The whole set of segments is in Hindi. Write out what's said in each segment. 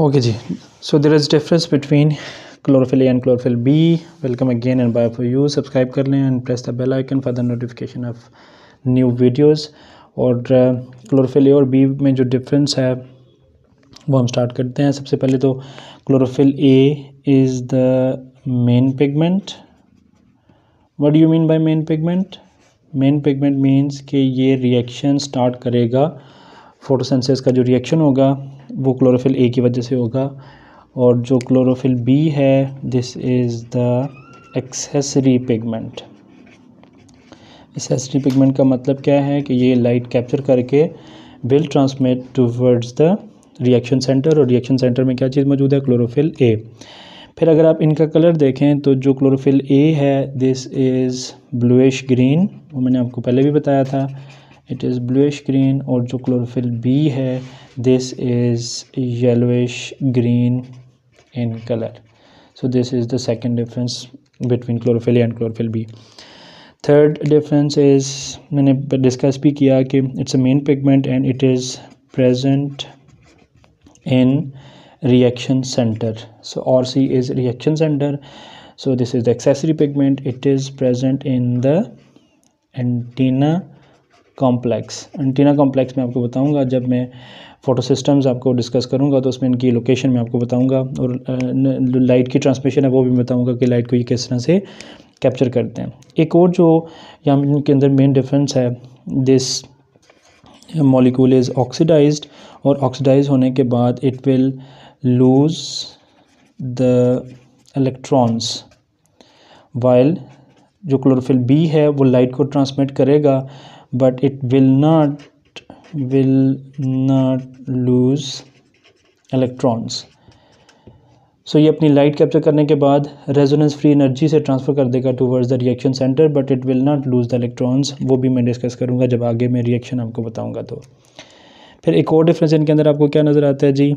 Okay ji so there is difference between chlorophyll and chlorophyll B welcome again and bye for you subscribe कर लें and press the bell icon for the notification of new videos और क्लोरोफिल ए और बी में जो डिफरेंस है, वो हम स्टार्ट करते हैं. सबसे पहले तो chlorophyll A is the main pigment what do you mean by main pigment main pigment means कि ये रिएक्शन स्टार्ट करेगा. फोटोसेंसिस का जो रिएक्शन होगा वो क्लोरोफिल ए की वजह से होगा। और जो क्लोरोफिल बी है this is the accessory pigment accessory pigment का मतलब क्या है कि ये लाइट कैप्चर करके will transmit towards the reaction centre और रिएक्शन सेंटर में क्या चीज़ मौजूद है? क्लोरोफिल ए फिर अगर आप इनका कलर देखें तो जो क्लोरोफिल ए है दिस इज़ ब्लूइश ग्रीन वो मैंने आपको पहले भी बताया था। इट इज़ ब्लूइश ग्रीन और जो क्लोरोफिल बी है this is yellowish green in colour so this is the second difference between chlorophyll and chlorophyll B third difference is मैंने डिस्कस भी किया कि it's a main pigment and it is present in reaction center. So rc is reaction center. So this is the accessory pigment. It is present in the antenna complex antenna complex में आपको बताऊँगा, जब मैं फ़ोटो सिस्टम्स आपको डिस्कस करूँगा तो उसमें इनकी लोकेशन मैं आपको बताऊँगा और लाइट की ट्रांसमिशन है, वो भी बताऊँगा कि लाइट को ये किस तरह से कैप्चर करते हैं। एक और जो यहाँ इनके अंदर मेन डिफरेंस है दिस मॉलिक्यूल इज़ ऑक्सीडाइज्ड और ऑक्सीडाइज होने के बाद it will lose the electrons while जो क्लोरोफिल बी है, वो लाइट को ट्रांसमिट करेगा but it will not will not lose electrons. So so, ये अपनी लाइट कैप्चर करने के बाद रेजोनेंस फ्री एनर्जी से ट्रांसफ़र कर देगा towards the reaction centre but it will not lose the electrons वो भी मैं डिस्कस करूँगा जब आगे मैं रिएक्शन आपको बताऊँगा तो। फिर एक और डिफरेंस इनके अंदर आपको क्या नज़र आता है जी?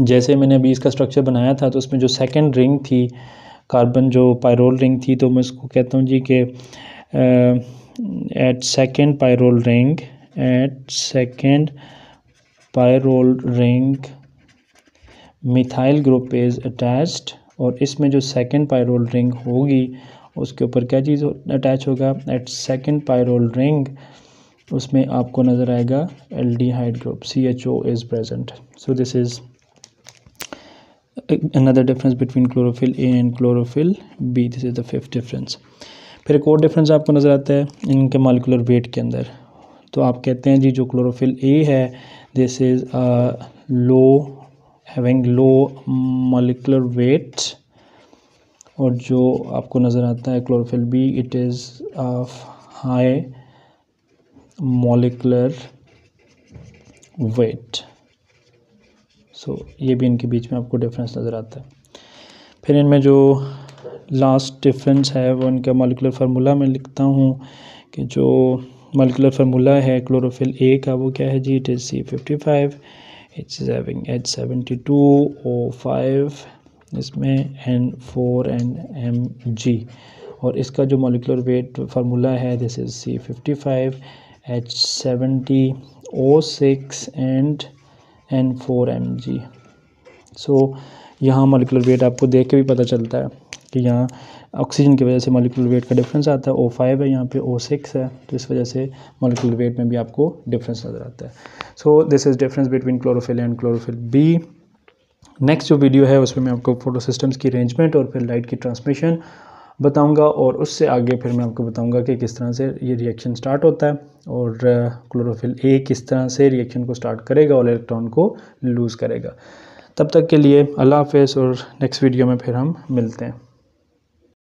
जैसे मैंने अभी इसका स्ट्रक्चर बनाया था तो उसमें जो सेकेंड रिंग थी कार्बन जो पायरोल रिंग थी तो मैं इसको कहता हूँ जी कि at second pyrrole ring at second pyrrole ring methyl group is attach और इसमें जो सेकेंड पायरोल रिंग होगी, उसके ऊपर क्या चीज़ अटैच होगा? एट सेकेंड पायरोल रिंग उसमें आपको नज़र आएगा aldehyde group C H O is present so this is another difference between chlorophyll A and chlorophyll B this is the fifth difference फिर एक और डिफरेंस आपको नज़र आता है इनके मालिकुलर वेट के अंदर। तो आप कहते हैं जी, जो क्लोरोफिल ए है this is low having low molecular weight और जो आपको नज़र आता है chlorophyll B it is high molecular weight so ये भी इनके बीच में आपको डिफरेंस नज़र आता है। फिर इनमें जो लास्ट डिफरेंस है। वो इनका मालिकुलर फार्मूला मैं लिखता हूँ कि जो मालिकुलर फार्मूला है क्लोरोफिल ए का वो क्या है जी? It is C fifty five it's H seventy two O five इसमें N four and M G और इसका जो मोलिकुलर वेट फार्मूला है this is C fifty five H seventy O six and N four M G so यहाँ मोलिकुलर वेट आपको देख के भी पता चलता है। कि यहाँ ऑक्सीजन की वजह से मॉलिकुलर वेट का डिफरेंस आता है ओ फाइव है, यहाँ पे ओ सिक्स है तो इस वजह से मॉलिकुलर वेट में भी आपको डिफरेंस नज़र आता है। So this is difference between chlorophyll and chlorophyll B next जो वीडियो है, उसमें मैं आपको फ़ोटो सिस्टम्स की अरेंजमेंट और फिर लाइट की ट्रांसमिशन बताऊँगा और उससे आगे फिर मैं आपको बताऊँगा कि किस तरह से ये रिएक्शन स्टार्ट होता है और क्लोरोफिल ए किस तरह से रिएक्शन को स्टार्ट करेगा और इलेक्ट्रॉन को लूज़ करेगा। तब तक के लिए अल्लाह हाफ़ और नेक्स्ट वीडियो में फिर हम मिलते हैं।